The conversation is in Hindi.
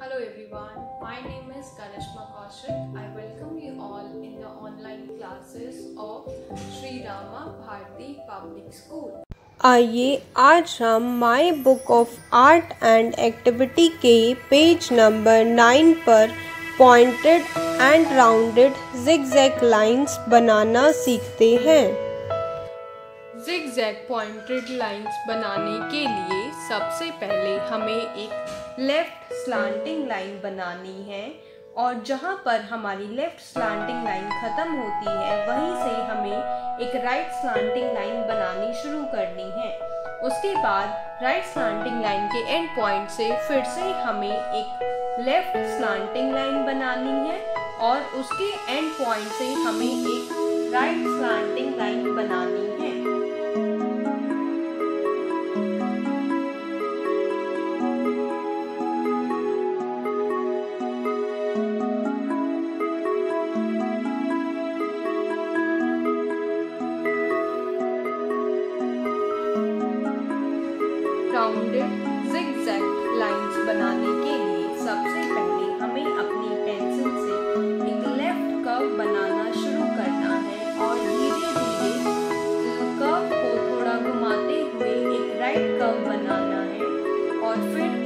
Hello everyone, my name is Kanishma Kaushik. I welcome you all in the online classes of Sri Rama Bharati Public School. आइए आज हम my book of art and activity के पेज नंबर नाइन पर pointed and rounded zigzag lines बनाना सीखते हैं जिगजैग पॉइंटेड लाइंस बनाने के लिए सबसे पहले हमें एक लेफ़्ट स्लांटिंग लाइन बनानी है और जहाँ पर हमारी लेफ़्ट स्लांटिंग लाइन ख़त्म होती है, वहीं से हमें एक राइट स्लांटिंग लाइन बनानी शुरू करनी है। उसके बाद राइट स्लांटिंग लाइन के एंड पॉइंट से फिर से हमें एक लेफ़्ट स्लांटिंग लाइन बनानी है और उसके एंड पॉइंट से हमें एक राइट स्लांटिंग लाइन बनानी है राउंडेड जिगजैग लाइंस बनाने के लिए सबसे पहले हमें अपनी पेंसिल से एक लेफ़्ट कर्व बनाना शुरू करना है और धीरे धीरे कर्व को थोड़ा घुमाते हुए एक राइट कर्व बनाना है और फिर